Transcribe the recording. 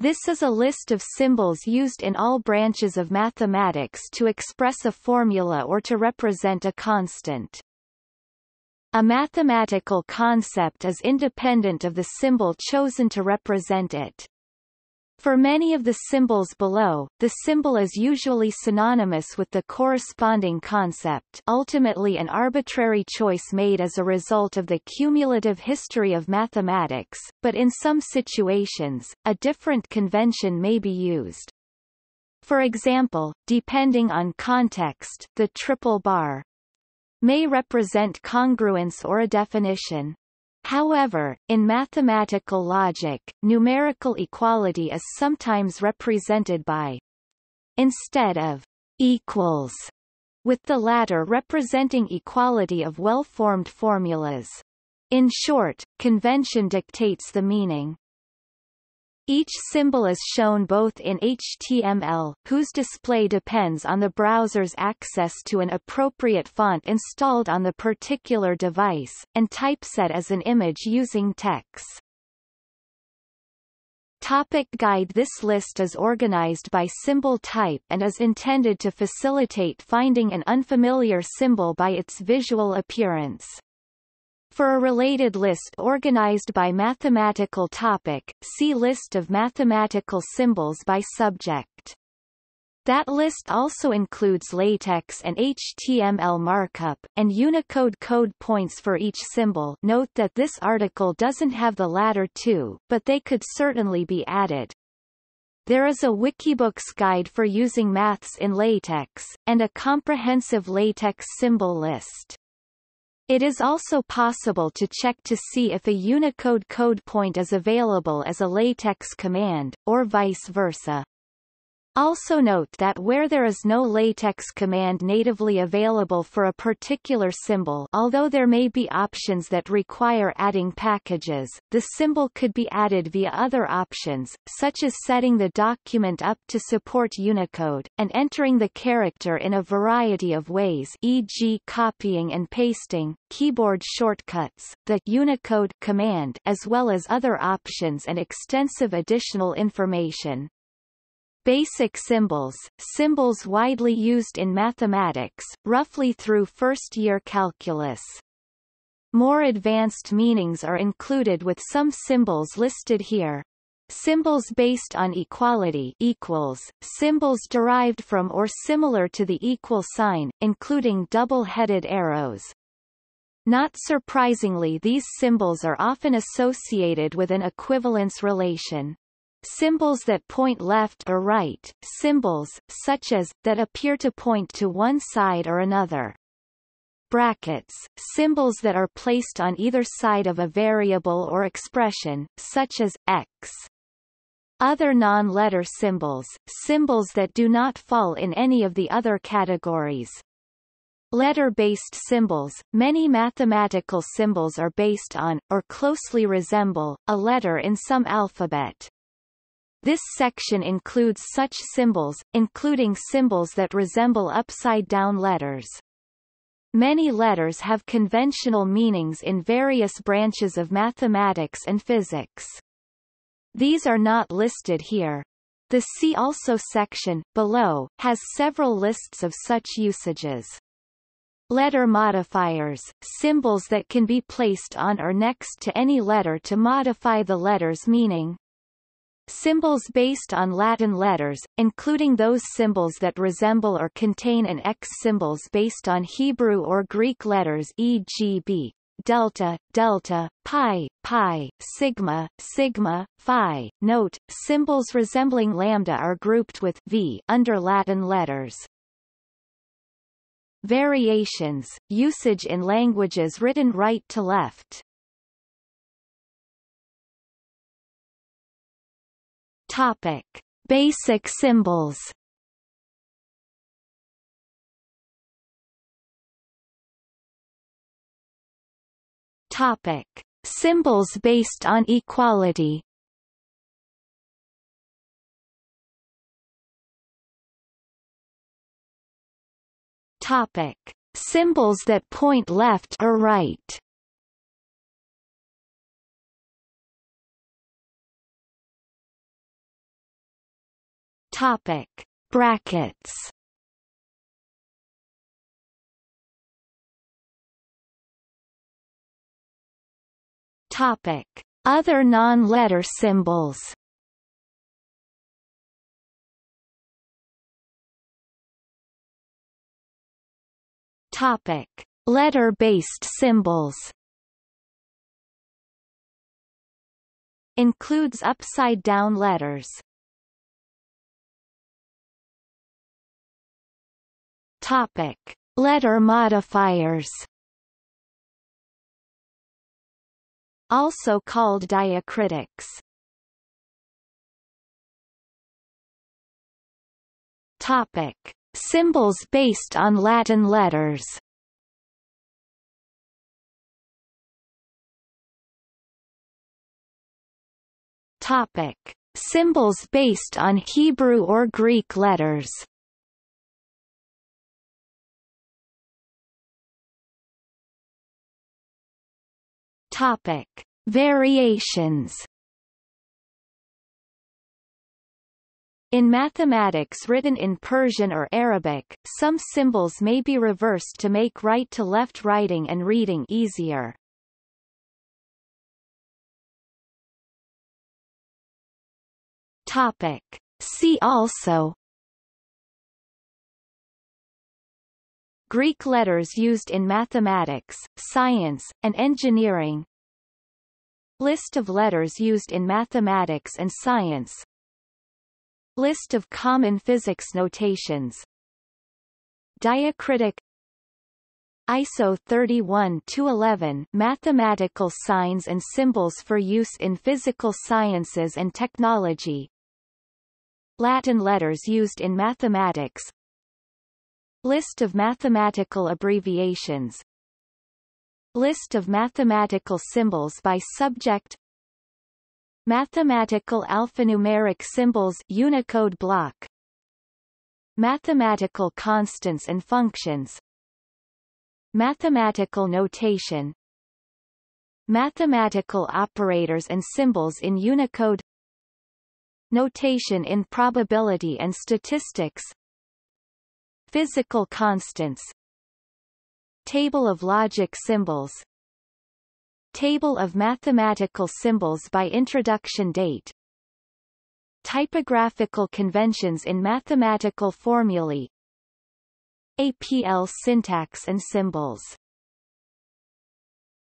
This is a list of symbols used in all branches of mathematics to express a formula or to represent a constant. A mathematical concept is independent of the symbol chosen to represent it. For many of the symbols below, the symbol is usually synonymous with the corresponding concept ultimately an arbitrary choice made as a result of the cumulative history of mathematics, but in some situations, a different convention may be used. For example, depending on context, the triple bar may represent congruence or a definition. However, in mathematical logic, numerical equality is sometimes represented by instead of equals, with the latter representing equality of well-formed formulas. In short, convention dictates the meaning. Each symbol is shown both in HTML, whose display depends on the browser's access to an appropriate font installed on the particular device, and typeset as an image using TeX. Topic guide This list is organized by symbol type and is intended to facilitate finding an unfamiliar symbol by its visual appearance. For a related list organized by mathematical topic, see List of mathematical symbols by subject. That list also includes LaTeX and HTML markup, and Unicode code points for each symbol note that this article doesn't have the latter two, but they could certainly be added. There is a Wikibooks guide for using maths in LaTeX, and a comprehensive LaTeX symbol list. It is also possible to check to see if a Unicode code point is available as a LaTeX command, or vice versa. Also note that where there is no LaTeX command natively available for a particular symbol although there may be options that require adding packages, the symbol could be added via other options, such as setting the document up to support Unicode, and entering the character in a variety of ways e.g. copying and pasting, keyboard shortcuts, the Unicode command as well as other options and extensive additional information. Basic symbols, symbols widely used in mathematics, roughly through first-year calculus. More advanced meanings are included with some symbols listed here. Symbols based on equality equals, symbols derived from or similar to the equal sign, including double-headed arrows. Not surprisingly these symbols are often associated with an equivalence relation. Symbols that point left or right, symbols, such as, that appear to point to one side or another. Brackets, symbols that are placed on either side of a variable or expression, such as, x. Other non-letter symbols, symbols that do not fall in any of the other categories. Letter-based symbols, many mathematical symbols are based on, or closely resemble, a letter in some alphabet. This section includes such symbols, including symbols that resemble upside-down letters. Many letters have conventional meanings in various branches of mathematics and physics. These are not listed here. The See Also section, below, has several lists of such usages. Letter modifiers, symbols that can be placed on or next to any letter to modify the letter's meaning. Symbols based on Latin letters, including those symbols that resemble or contain an X symbols based on Hebrew or Greek letters e.g. b, delta, delta, pi, pi, sigma, sigma, phi. Note, symbols resembling lambda are grouped with v under Latin letters. Variations, usage in languages written right to left. Topic: Basic symbols. Topic: Symbols based on equality. Topic: Symbols that point left or right. Topic. Brackets Topic. Other non-letter symbols Topic: Letter-based symbols. Includes upside-down letters. Topic: Letter modifiers. Also called diacritics. Topic: Symbols based on Latin letters Topic. Symbols based on Hebrew or Greek letters Topic. Variations In mathematics written in Persian or Arabic, some symbols may be reversed to make right-to-left writing and reading easier. Topic. See also Greek letters used in mathematics, science, and engineering List of letters used in mathematics and science. List of common physics notations. Diacritic. ISO 31-11 Mathematical signs and symbols for use in physical sciences and technology. Latin letters used in mathematics. List of mathematical abbreviations List of mathematical symbols by subject. Mathematical alphanumeric symbols Unicode block. Mathematical constants and functions. Mathematical notation. Mathematical operators and symbols in Unicode. Notation in probability and statistics. Physical constants Table of logic symbols. Table of mathematical symbols by introduction date. Typographical conventions in mathematical formulae. APL syntax and symbols